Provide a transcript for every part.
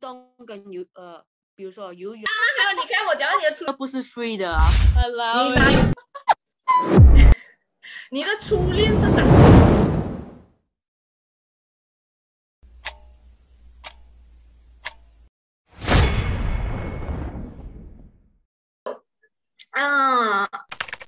动跟游呃，比如说游泳，还有你看我讲你的初这不是 free 的啊。！Hello，？你的初恋是长？啊，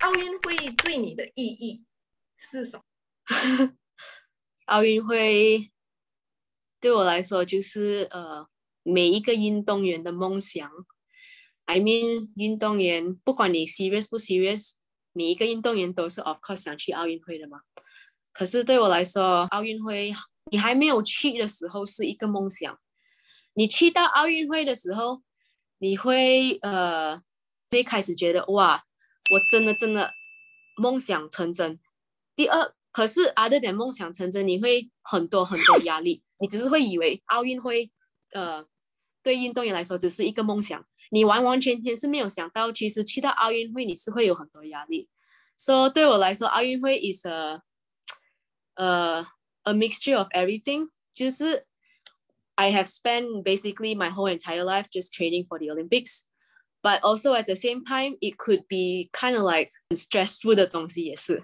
奥运会对你的意义是什么？奥运会对我来说就是呃每一个运动员的梦想。I mean，运动员不管你 serious 不 serious，每一个运动员都是 of course 想去奥运会的嘛。可是对我来说，奥运会你还没有去的时候是一个梦想，你去到奥运会的时候，你会呃最开始觉得哇，我真的真的梦想成真。第二。可是，other than 梦想成真，你会很多很多压力。你只是会以为奥运会，呃，对运动员来说只是一个梦想。你完完全全是没有想到，其实去到奥运会你是会有很多压力。所以对我来说，奥运会 is a，呃，a mixture of everything。就是 I have spent basically my whole entire life just training for the Olympics，but also at the same time it could be kind of like stressful 的东西也是。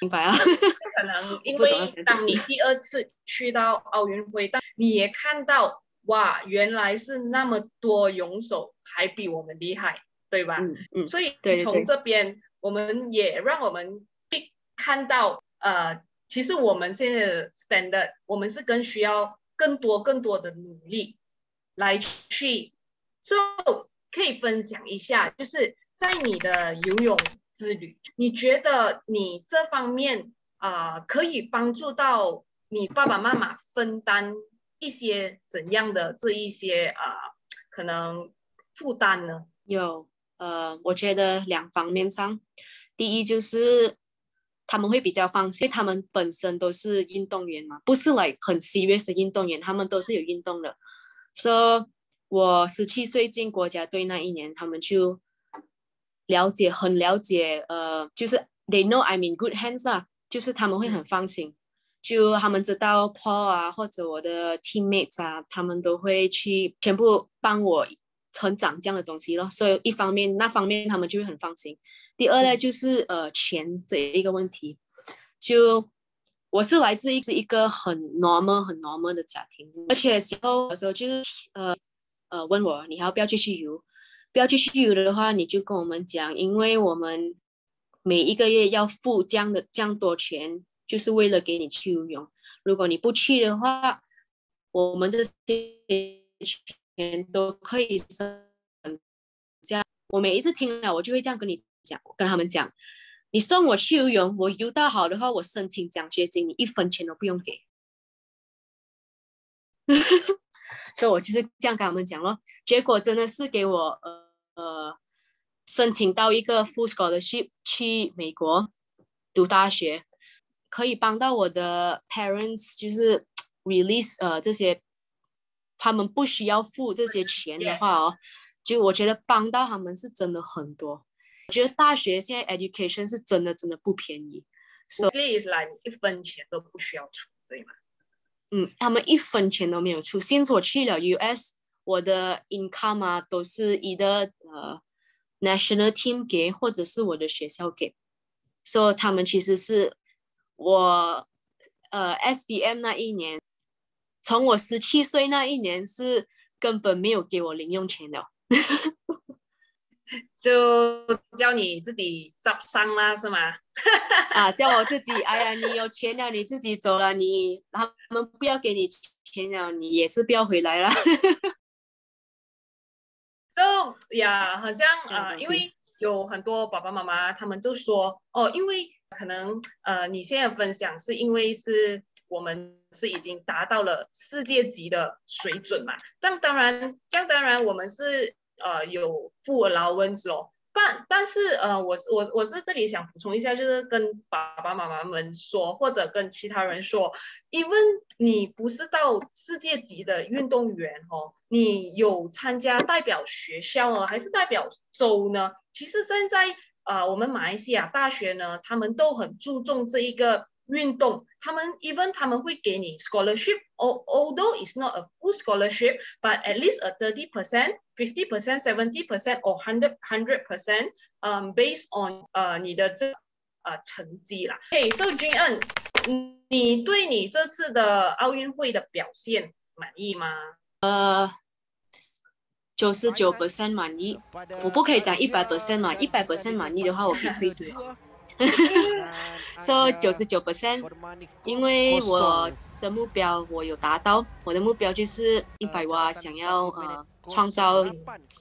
明白啊，可能因为当你第二次去到奥运会，但你也看到哇，原来是那么多泳手还比我们厉害，对吧？嗯嗯。所以从这边，我们也让我们去看到，呃，其实我们现在的 standard，我们是更需要更多更多的努力来去，就可以分享一下，就是在你的游泳。之旅，你觉得你这方面啊可以帮助到你爸爸妈妈分担一些怎样的这一些啊可能负担呢？有，呃，我觉得两方面上，第一就是他们会比较放心，他们本身都是运动员嘛，不是 like 很 serious 的运动员，他们都是有运动的。说，我十七岁进国家队那一年，他们就。了解很了解，呃，就是 they know I'm in good hands 啊，就是他们会很放心，就他们知道 Paul 啊或者我的 teammates 啊，他们都会去全部帮我成长这样的东西咯。所以一方面那方面他们就会很放心。第二呢，就是呃钱这一个问题，就我是来自一是一个很 normal 很 normal 的家庭，而且时候有时候就是呃呃问我你要不要继续游。不要继续游的话，你就跟我们讲，因为我们每一个月要付这样的这样多钱，就是为了给你去游泳。如果你不去的话，我们这些钱都可以省下。我每一次听了，我就会这样跟你讲，跟他们讲，你送我去游泳，我游到好的话，我申请奖学金，你一分钱都不用给。所以我就是这样跟他们讲咯，结果真的是给我呃呃申请到一个 full scholarship 去美国读大学，可以帮到我的 parents，就是 release 呃这些他们不需要付这些钱的话 哦，就我觉得帮到他们是真的很多。我觉得大学现在 education 是真的真的不便宜，所以是来一分钱都不需要出，对吗？嗯，他们一分钱都没有出。现在我去了 US，我的 income 啊都是一个呃 national team 给，或者是我的学校给。所以他们其实是我呃 SBM 那一年，从我十七岁那一年是根本没有给我零用钱的。就叫你自己招商啦，是吗？啊，叫我自己。哎呀，你有钱了，你自己走了，你他们不要给你钱了，你也是不要回来了。就呀，好像啊，因为有很多爸爸妈妈，他们都说哦，因为可能呃，你现在分享是因为是我们是已经达到了世界级的水准嘛。但当然，这样当然我们是。呃，有付劳温子哦，但但是呃，我是我我是这里想补充一下，就是跟爸爸妈妈们说，或者跟其他人说，even 你不是到世界级的运动员哦，你有参加代表学校呢，还是代表州呢？其实现在呃，我们马来西亚大学呢，他们都很注重这一个运动，他们 even 他们会给你 scholarship，although it's not a full scholarship，but at least a thirty percent，fifty percent，seventy percent or hundred hundred percent，嗯，based on 呃你的这呃成绩啦。OK，so 君恩，你对你这次的奥运会的表现满意吗？呃。九十九 percent 满意，我不可以讲一百 percent 嘛，一百 percent 满意的话，我可以退出。说九十九 percent，因为我的目标我有达到，我的目标就是一百瓦，想要呃创造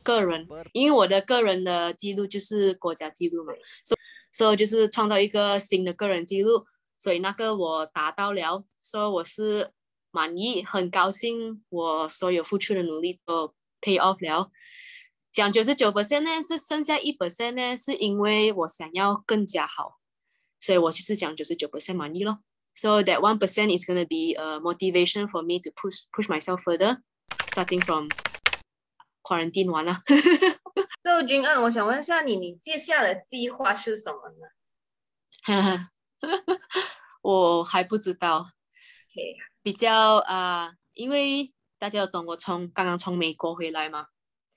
个人，因为我的个人的记录就是国家记录嘛，所所以就是创造一个新的个人记录，所以那个我达到了，所以我是满意，很高兴，我所有付出的努力都。Pay off 了，讲九十九 percent 呢，是剩下一 percent 呢，是因为我想要更加好，所以我就是讲九十九 percent 满意咯。So that one percent is gonna be a motivation for me to push push myself further, starting from quarantine 完了。So 君恩，我想问一下你，你接下来的计划是什么呢？我还不知道。OK，比较啊，因为。大家都懂我从刚刚从美国回来嘛，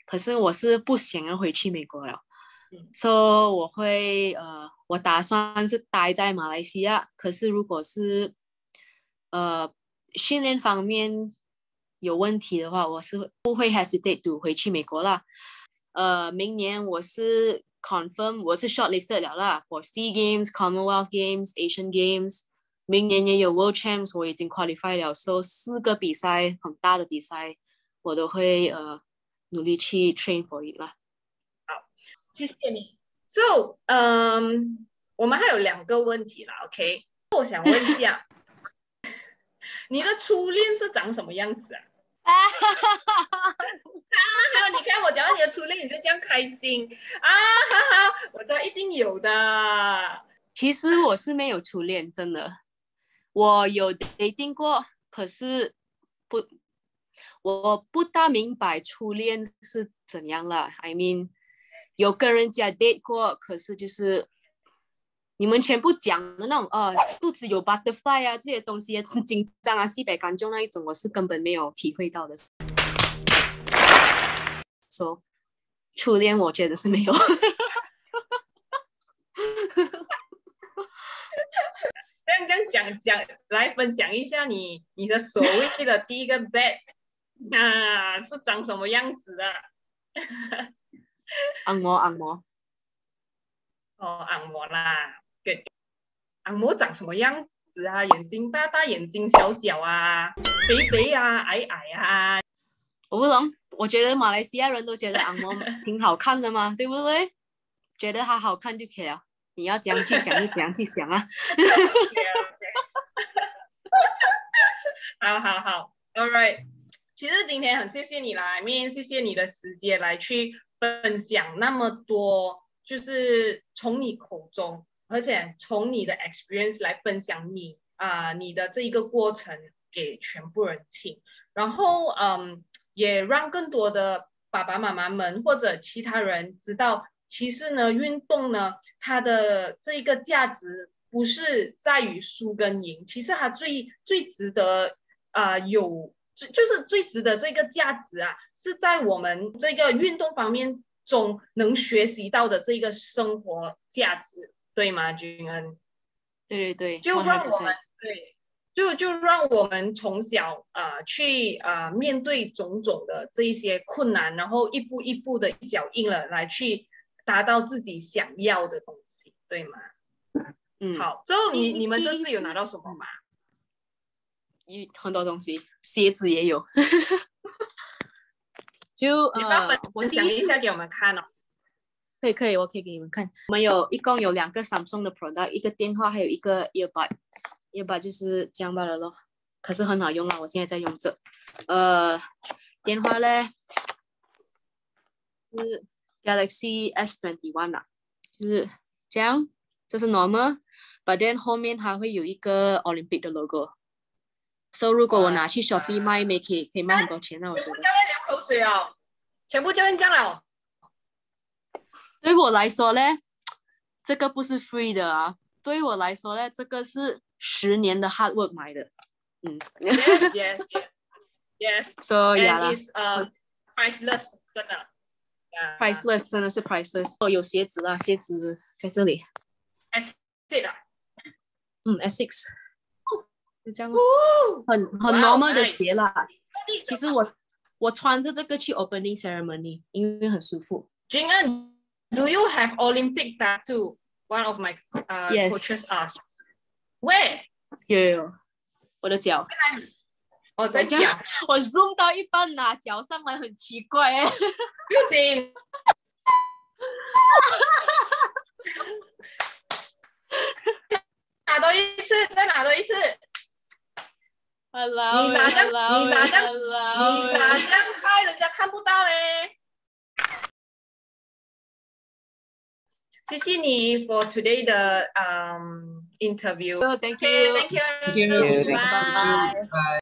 可是我是不想要回去美国了，所以我会呃，我打算是待在马来西亚。可是如果是呃训练方面有问题的话，我是不会 hesitate to 回去美国啦。呃，明年我是 confirm 我是 shortlisted 了啦，for Sea Games、Commonwealth Games、Asian Games。明年也有 World Champs，我已经 qualify 了，所以四个比赛很大的比赛，我都会呃努力去 train for it 啦。好，谢谢你。So，嗯，我们还有两个问题啦，OK？我想问一下，你的初恋是长什么样子啊？啊哈哈哈哈哈！你看我讲到你的初恋，你就这样开心啊哈哈！我知道一定有的。其实我是没有初恋，真的。我有 dating 过，可是不，我不大明白初恋是怎样了。I mean，有跟人家 date 过，可是就是你们全部讲的那种，呃，肚子有 butterfly 啊，这些东西很紧张啊，西北感就那一种，我是根本没有体会到的。说初恋，我觉得是没有。这样讲讲来分享一下你你的所谓的第一个 bed 啊是长什么样子的？按摩按摩哦按摩啦，给按摩长什么样子啊？眼睛大大，眼睛小小啊，肥肥啊，矮矮啊？我不懂，我觉得马来西亚人都觉得按摩挺好看的嘛，对不对？觉得它好看就可以了。你要怎样去想就怎样去想啊！好好好，All right。其实今天很谢谢你来面，谢谢你的时间来去分享那么多，就是从你口中，而且从你的 experience 来分享你啊你的这一个过程给全部人听，然后嗯，也让更多的爸爸妈妈们或者其他人知道。其实呢，运动呢，它的这一个价值不是在于输跟赢，其实它最最值得啊有，就就是最值得这个价值啊，是在我们这个运动方面中能学习到的这个生活价值，对吗，君恩？对对对，就让我们对，就就让我们从小啊去啊面对种种的这一些困难，然后一步一步的一脚印了来去。达到自己想要的东西，对吗？嗯，好。之后你你们这次有拿到什么吗？一很多东西，鞋子也有。就呃，我讲一下给我们看哦。可以可以，我可以给你们看。我们有一共有两个 Samsung 的 product，一个电话，还有一个 earbud。earbud 就是这样罢了咯，可是很好用啊，我现在在用着。呃，电话嘞是。Galaxy S twenty one 啦，就是这样，这是 normal，but then 后面它会有一个 Olympic 的 logo。So 如果我拿去 Shopee 卖，没可以可以卖很多钱那！我觉得。教练流口水哦，全部教练讲了。对我来说呢，这个不是 free 的啊。对于我来说呢，这个是十年的 hard work 买的。嗯，yes yes yes。So yeah is uh priceless，真的。priceless 真的是 priceless。哦，有鞋子啊，鞋子在这里。S six 啊。嗯，S six。就这样哦，很很 normal 的鞋啦。其实我我穿着这个去 opening ceremony，因为很舒服。Jing En，do you have Olympic tattoo? One of my uh coaches asked. Where? 有有，我的脚。我在脚，我 zoom 到一半拿脚上来，很奇怪哎。不行。拿多一次，再拿多一次。Hello，你哪张？你哪张？你哪张拍？人家看不到嘞。谢谢你 for today 的 um interview. Thank you. Thank you. Bye.